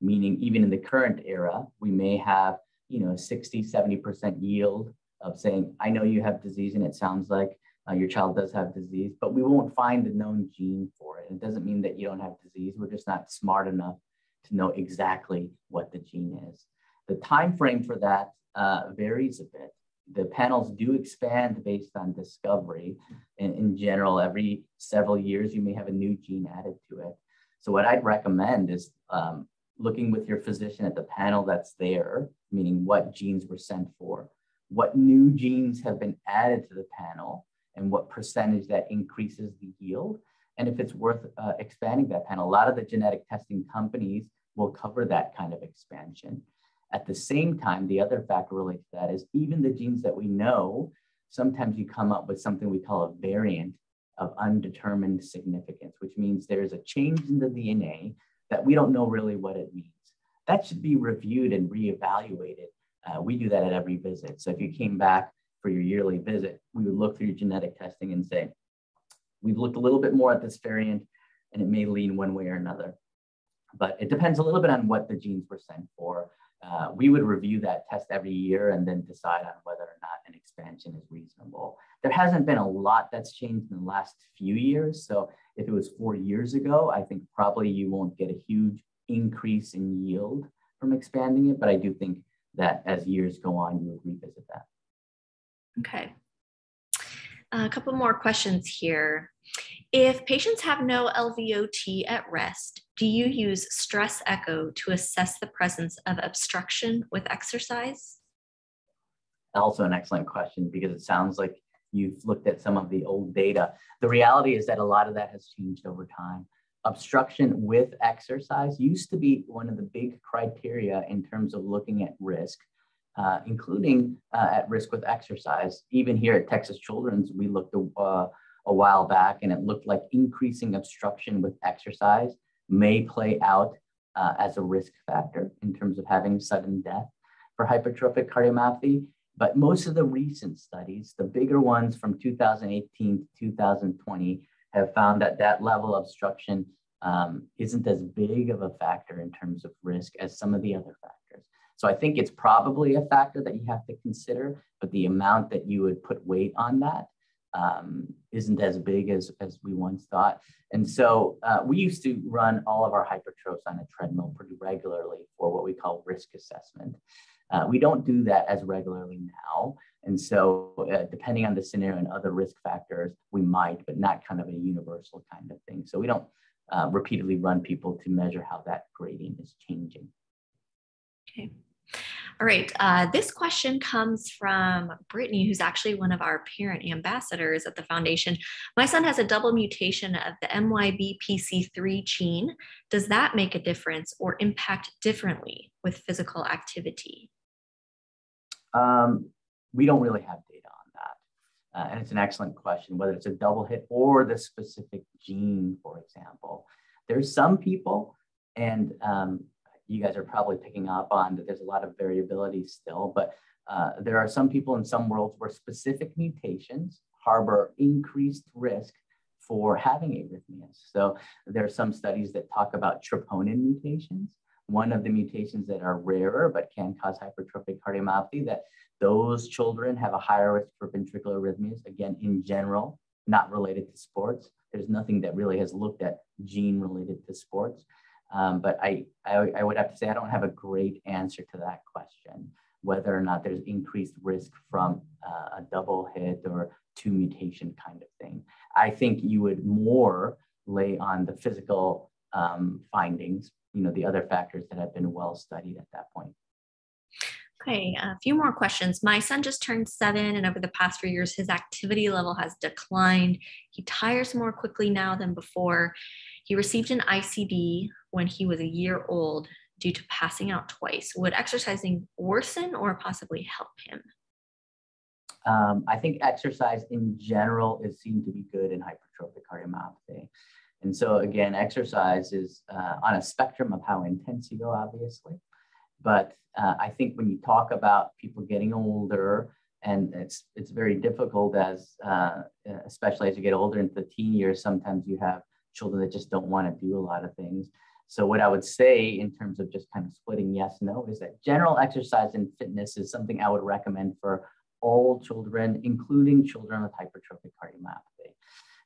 S2: Meaning, even in the current era, we may have you know 60 70% yield of saying i know you have disease and it sounds like uh, your child does have disease but we won't find the known gene for it it doesn't mean that you don't have disease we're just not smart enough to know exactly what the gene is. The time frame for that uh, varies a bit. The panels do expand based on discovery. In, in general every several years you may have a new gene added to it. So what i'd recommend is um, looking with your physician at the panel that's there, meaning what genes were sent for, what new genes have been added to the panel, and what percentage that increases the yield, and if it's worth uh, expanding that panel. A lot of the genetic testing companies will cover that kind of expansion. At the same time, the other factor related to that is even the genes that we know, sometimes you come up with something we call a variant of undetermined significance, which means there's a change in the DNA that we don't know really what it means. That should be reviewed and reevaluated. Uh, we do that at every visit. So if you came back for your yearly visit, we would look through your genetic testing and say, we've looked a little bit more at this variant and it may lean one way or another. But it depends a little bit on what the genes were sent for. Uh, we would review that test every year and then decide on whether or not an expansion is reasonable. There hasn't been a lot that's changed in the last few years. So if it was four years ago, I think probably you won't get a huge increase in yield from expanding it. But I do think that as years go on, you would revisit that.
S1: Okay. A couple more questions here. If patients have no LVOT at rest, do you use stress echo to assess the presence of obstruction with exercise?
S2: Also, an excellent question because it sounds like you've looked at some of the old data. The reality is that a lot of that has changed over time. Obstruction with exercise used to be one of the big criteria in terms of looking at risk uh, including uh, at risk with exercise. Even here at Texas Children's, we looked a, uh, a while back and it looked like increasing obstruction with exercise may play out uh, as a risk factor in terms of having sudden death for hypertrophic cardiomyopathy. But most of the recent studies, the bigger ones from 2018 to 2020, have found that that level of obstruction um, isn't as big of a factor in terms of risk as some of the other factors. So I think it's probably a factor that you have to consider, but the amount that you would put weight on that um, not as big as, as we once thought. And so uh, we used to run all of our hypertrophs on a treadmill pretty regularly for what we call risk assessment. Uh, we don't do that as regularly now. And so, uh, depending on the scenario and other risk factors, we might, but not kind of a universal kind of thing. So, we don't uh, repeatedly run people to measure how that gradient is changing.
S1: Okay. All right, uh, this question comes from Brittany, who's actually one of our parent ambassadors at the foundation. My son has a double mutation of the MYBPC3 gene. Does that make a difference or impact differently with physical activity?
S2: Um, we don't really have data on that. Uh, and it's an excellent question, whether it's a double hit or the specific gene, for example. There's some people, and um, you guys are probably picking up on that there's a lot of variability still, but uh, there are some people in some worlds where specific mutations harbor increased risk for having arrhythmias. So there are some studies that talk about troponin mutations, one of the mutations that are rarer but can cause hypertrophic cardiomyopathy, that those children have a higher risk for ventricular arrhythmias, again, in general, not related to sports. There's nothing that really has looked at gene related to sports. Um, but I, I, I, would have to say I don't have a great answer to that question, whether or not there's increased risk from uh, a double hit or two mutation kind of thing. I think you would more lay on the physical um, findings, you know, the other factors that have been well studied at that point.
S1: Okay, a few more questions. My son just turned seven, and over the past few years, his activity level has declined. He tires more quickly now than before. He received an ICD when he was a year old due to passing out twice. Would exercising worsen or possibly help him?
S2: Um, I think exercise in general is seen to be good in hypertrophic cardiomyopathy. And so, again, exercise is uh, on a spectrum of how intense you go, obviously. But uh, I think when you talk about people getting older, and it's it's very difficult as uh, especially as you get older into the teen years. Sometimes you have children that just don't want to do a lot of things. So what I would say in terms of just kind of splitting yes, no, is that general exercise and fitness is something I would recommend for all children, including children with hypertrophic cardiomyopathy.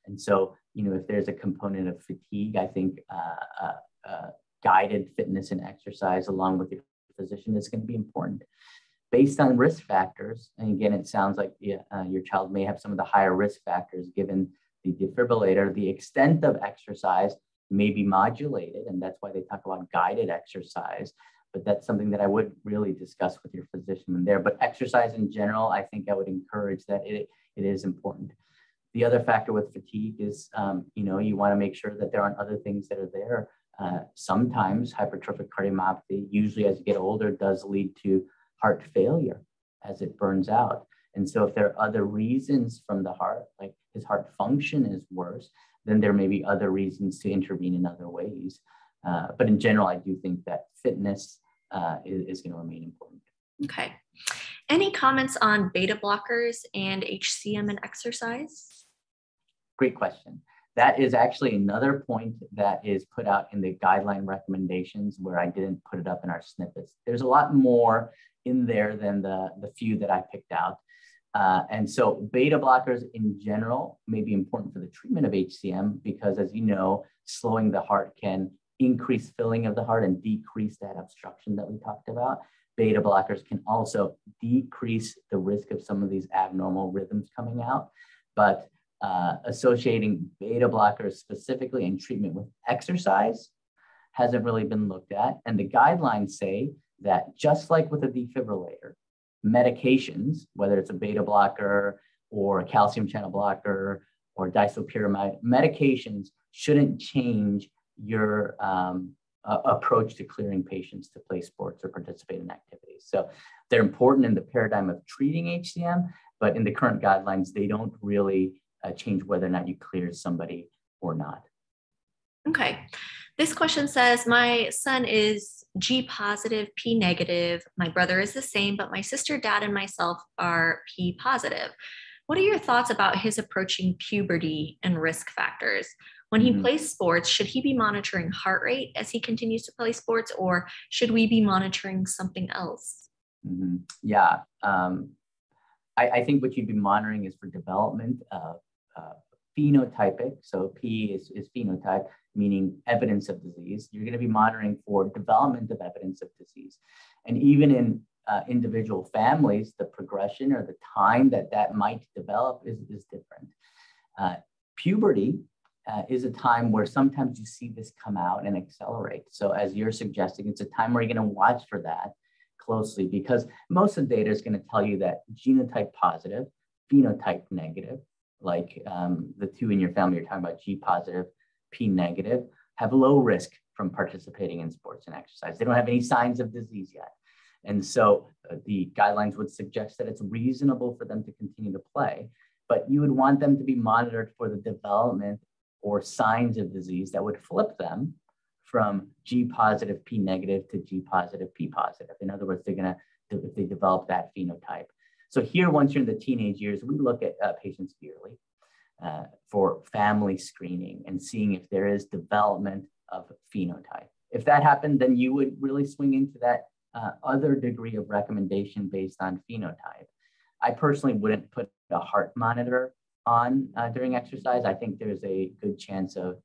S2: And so, you know, if there's a component of fatigue, I think uh, uh, uh, guided fitness and exercise along with your physician is going to be important. Based on risk factors, and again, it sounds like uh, your child may have some of the higher risk factors given the defibrillator, the extent of exercise may be modulated, and that's why they talk about guided exercise. But that's something that I would really discuss with your physician there. But exercise in general, I think I would encourage that it, it is important. The other factor with fatigue is, um, you know, you want to make sure that there aren't other things that are there Uh, sometimes hypertrophic cardiomyopathy, usually as you get older, does lead to heart failure as it burns out. And so, if there are other reasons from the heart, like his heart function is worse, then there may be other reasons to intervene in other ways. Uh, but in general, I do think that fitness uh, is, is going to remain important.
S1: Okay. Any comments on beta blockers and HCM and exercise?
S2: Great question. That is actually another point that is put out in the guideline recommendations where I didn't put it up in our snippets. There's a lot more in there than the, the few that I picked out. Uh, and so beta blockers in general may be important for the treatment of HCM because as you know, slowing the heart can increase filling of the heart and decrease that obstruction that we talked about. Beta blockers can also decrease the risk of some of these abnormal rhythms coming out. But uh, associating beta blockers specifically in treatment with exercise hasn't really been looked at. And the guidelines say that just like with a defibrillator, medications, whether it's a beta blocker or a calcium channel blocker or disopyramide, medications shouldn't change your um, uh, approach to clearing patients to play sports or participate in activities. So they're important in the paradigm of treating HCM, but in the current guidelines, they don't really uh, change whether or not you clear somebody or not.
S1: Okay. This question says My son is G positive, P negative. My brother is the same, but my sister, dad, and myself are P positive. What are your thoughts about his approaching puberty and risk factors? When he mm-hmm. plays sports, should he be monitoring heart rate as he continues to play sports, or should we be monitoring something else?
S2: Mm-hmm. Yeah. Um, I, I, think what you'd be monitoring is for development of uh, phenotypic. So P is, is phenotype, meaning evidence of disease. You're going to be monitoring for development of evidence of disease. And even in uh, individual families, the progression or the time that that might develop is, is different. Uh, puberty uh, is a time where sometimes you see this come out and accelerate. So, as you're suggesting, it's a time where you're going to watch for that closely because most of the data is going to tell you that genotype positive, phenotype negative, like um, the two in your family you're talking about, G positive, P negative, have low risk from participating in sports and exercise. They don't have any signs of disease yet. And so uh, the guidelines would suggest that it's reasonable for them to continue to play, but you would want them to be monitored for the development or signs of disease that would flip them from G positive, P negative to G positive, P positive. In other words, they're going to, if they develop that phenotype. So here, once you're in the teenage years, we look at uh, patients yearly uh, for family screening and seeing if there is development of phenotype. If that happened, then you would really swing into that uh, other degree of recommendation based on phenotype. I personally wouldn't put a heart monitor on uh, during exercise. I think there's a good chance of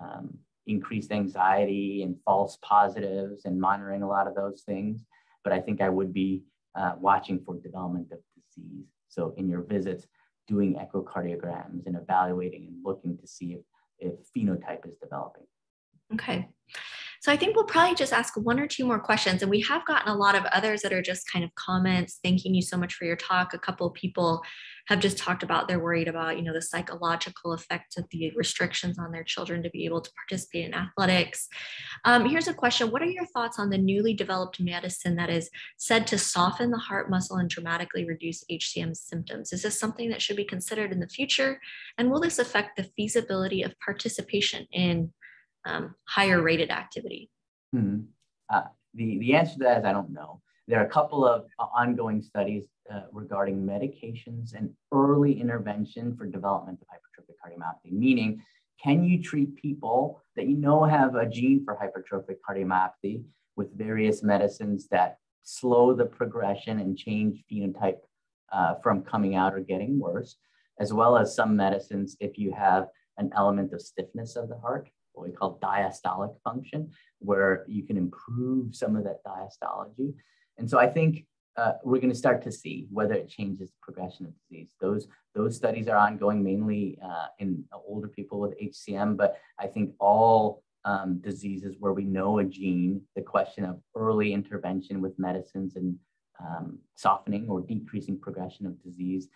S2: um, increased anxiety and false positives and monitoring a lot of those things. But I think I would be uh, watching for development of disease. So in your visits, doing echocardiograms and evaluating and looking to see if, if phenotype is developing.
S1: Okay. So I think we'll probably just ask one or two more questions. And we have gotten a lot of others that are just kind of comments, thanking you so much for your talk. A couple of people have just talked about they're worried about, you know, the psychological effects of the restrictions on their children to be able to participate in athletics. Um, here's a question. What are your thoughts on the newly developed medicine that is said to soften the heart muscle and dramatically reduce HCM symptoms? Is this something that should be considered in the future? And will this affect the feasibility of participation in um, higher rated activity?
S2: Hmm. Uh, the, the answer to that is I don't know. There are a couple of uh, ongoing studies uh, regarding medications and early intervention for development of hypertrophic cardiomyopathy, meaning can you treat people that you know have a gene for hypertrophic cardiomyopathy with various medicines that slow the progression and change phenotype uh, from coming out or getting worse, as well as some medicines if you have an element of stiffness of the heart what we call diastolic function, where you can improve some of that diastology. And so I think uh, we're going to start to see whether it changes progression of disease. Those, those studies are ongoing mainly uh, in older people with HCM, but I think all um, diseases where we know a gene, the question of early intervention with medicines and um, softening or decreasing progression of disease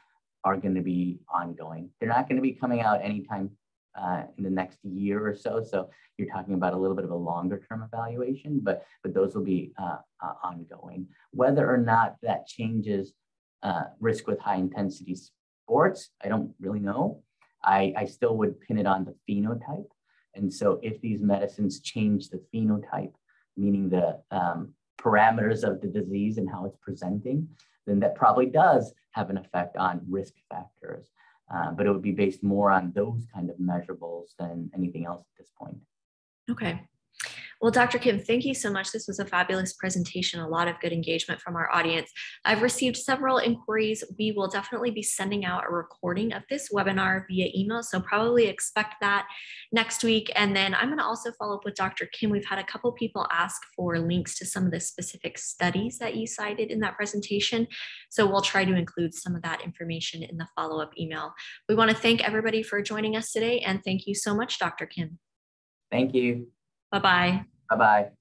S2: are going to be ongoing. They're not going to be coming out anytime uh, in the next year or so. So you're talking about a little bit of a longer term evaluation, but, but those will be uh, uh, ongoing. Whether or not that changes uh, risk with high intensity sports, I don't really know. I, I still would pin it on the phenotype. And so if these medicines change the phenotype, meaning the um, parameters of the disease and how it's presenting, then that probably does have an effect on risk factors. Uh, but it would be based more on those kind of measurables than anything else at this point.
S1: Okay. Well, Dr. Kim, thank you so much. This was a fabulous presentation, a lot of good engagement from our audience. I've received several inquiries. We will definitely be sending out a recording of this webinar via email, so probably expect that next week. And then I'm going to also follow up with Dr. Kim. We've had a couple people ask for links to some of the specific studies that you cited in that presentation. So we'll try to include some of that information in the follow-up email. We want to thank everybody for joining us today, and thank you so much, Dr. Kim.
S2: Thank you.
S1: 拜拜。
S2: 拜拜。